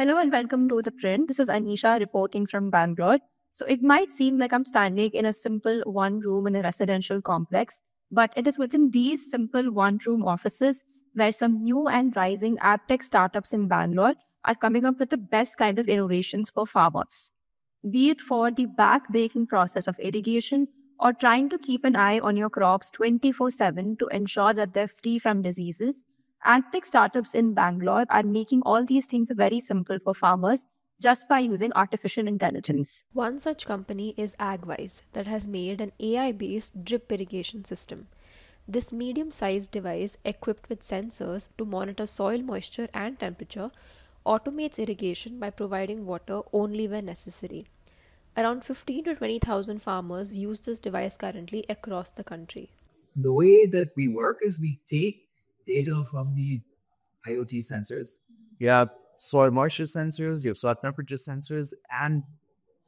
Hello and welcome to The Print. This is Anisha reporting from Bangalore. So it might seem like I'm standing in a simple one room in a residential complex, but it is within these simple one room offices where some new and rising ag tech startups in Bangalore are coming up with the best kind of innovations for farmers. Be it for the back breaking process of irrigation or trying to keep an eye on your crops 24 7 to ensure that they're free from diseases, ag tech startups in Bangalore are making all these things very simple for farmers just by using artificial intelligence. One such company is Agwise that has made an AI based drip irrigation system. This medium sized device, equipped with sensors to monitor soil moisture and temperature, automates irrigation by providing water only when necessary. Around 15 to 20,000 farmers use this device currently across the country. The way that we work is we take data from the IoT sensors. You have soil moisture sensors, you have soil temperature sensors, and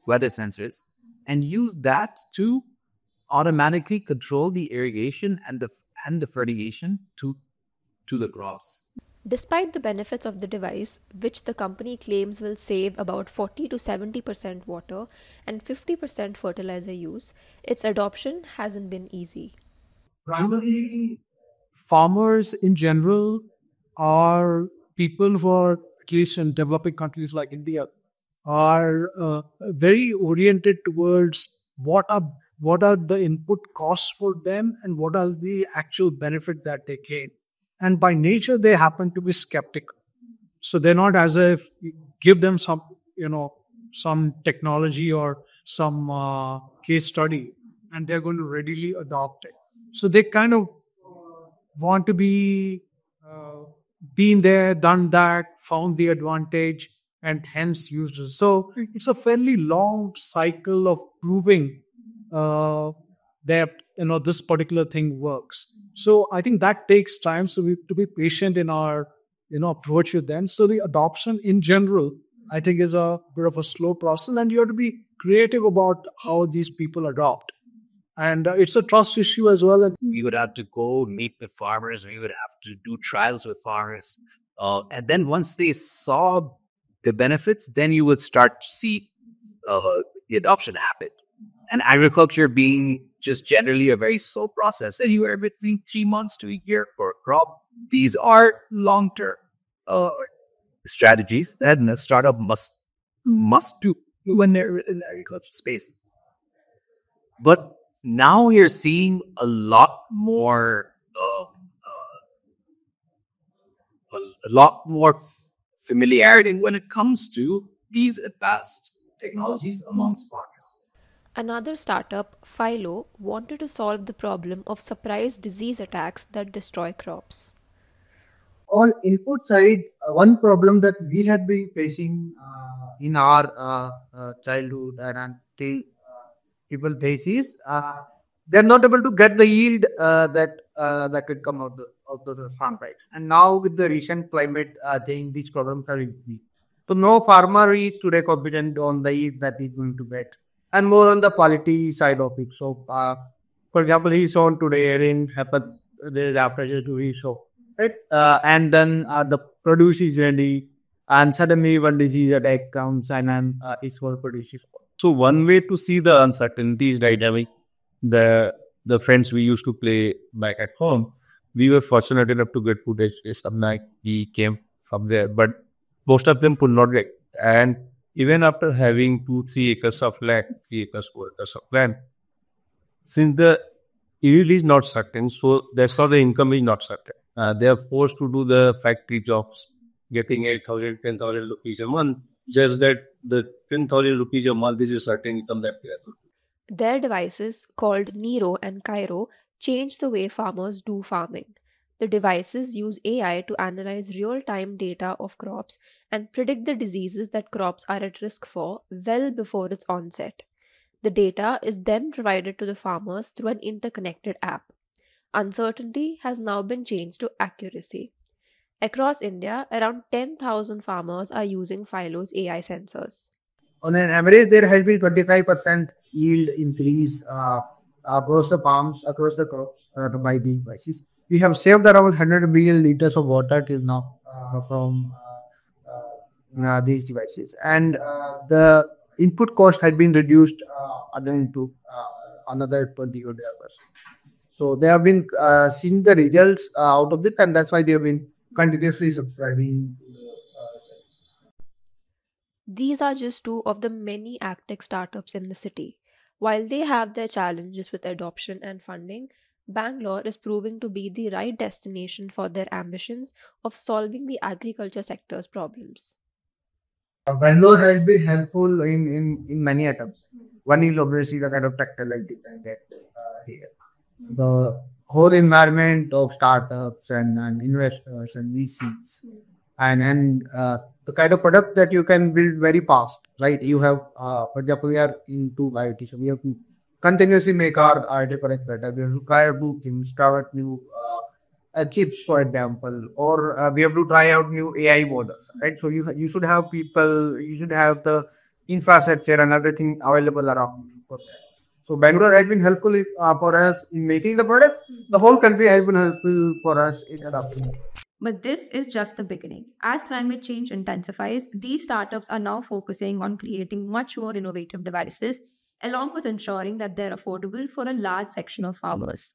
weather sensors, and use that to automatically control the irrigation and the and the fertigation to to the crops. Despite the benefits of the device, which the company claims will save about 40 to 70% water and 50% fertilizer use, its adoption hasn't been easy. Primarily, farmers in general are people who are, at least in developing countries like India, are uh, very oriented towards what are what are the input costs for them and what are the actual benefit that they gain. And by nature they happen to be skeptical. So they're not as if you give them some you know some technology or some uh, case study and they're going to readily adopt it. So they kind of want to be uh, been there done that found the advantage and hence used it so it's a fairly long cycle of proving uh, that you know this particular thing works so I think that takes time. So we have to be patient in our you know approach with them. So the adoption in general, I think, is a bit of a slow process, and you have to be creative about how these people adopt. And uh, it's a trust issue as well. And we would have to go meet with farmers. We would have to do trials with farmers, uh, and then once they saw the benefits, then you would start to see uh, the adoption happen. And agriculture being just generally a very slow process, anywhere between three months to a year for a crop. These are long term uh, strategies that a startup must must do when they're in the agricultural space. But now you're seeing a lot more, uh, uh, a lot more familiarity when it comes to these advanced technologies amongst farmers. Another startup, Fyllo, wanted to solve the problem of surprise disease attacks that destroy crops. On input side, uh, one problem that we had been facing uh, in our uh, uh childhood and until people face is uh, they're not able to get the yield that that could come out of the, farm, right? And now with the recent climate thing, these problems are increasing. So no farmer is today competent on the yield that he's going to get and more on the quality side of it. So, uh, for example, he shown today in happened the after to he show right, uh, and then uh, the produce is ready, and suddenly one disease attack comes and then uh, it's for produces. So one way to see the uncertainties, mean, the the friends we used to play back at home, we were fortunate enough to get footage. Some like he came from there, but most of them could not get and even after having two, three acres of land, three acres, four acres of land, since the yield is not certain, so that's how the income is not certain. Uh, they are forced to do the factory jobs, getting 8,000, 10,000 rupees a month, just that the 10,000 rupees a month is certain income that they have. Their devices, called Nero and Kairo, change the way farmers do farming. The devices use AI to analyze real time data of crops and predict the diseases that crops are at risk for well before its onset. The data is then provided to the farmers through an interconnected app. Uncertainty has now been changed to accuracy. Across India, around 10,000 farmers are using Fyllo's AI sensors. On an average, there has been 25% yield increase uh, across the farms, across the crops uh, by the devices we have saved around 100 million liters of water till now uh, from uh, uh these devices, and uh, the input cost had been reduced again to another 20 or percent. So they have been seeing the results out of this, and that's why they have been continuously subscribing. to the, uh, services. These are just two of the many AgTech startups in the city. While they have their challenges with adoption and funding, Bangalore is proving to be the right destination for their ambitions of solving the agriculture sector's problems. Uh, Bangalore has been helpful in, in, in many items. One is obviously the kind of sector like you can get uh, here. The whole environment of startups and, and investors and VCs and and uh, the kind of product that you can build very fast, right? You have, uh, for example, we are into IoT, so we have to continuously make our IoT product better. We have to try out new things, try out new uh, uh, chips, for example, or uh, we have to try out new AI models, right? So you you should have people, you should have the infrastructure and everything available around for that. So Bangalore has been helpful uh, for us in making the product. The whole country has been helpful for us in adopting. But this is just the beginning. As climate change intensifies, these startups are now focusing on creating much more innovative devices, along with ensuring that they're affordable for a large section of farmers.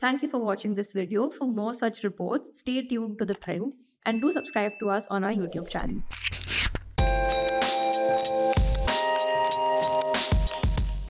Thank you for watching this video. For more such reports, stay tuned to The Print and do subscribe to us on our YouTube channel.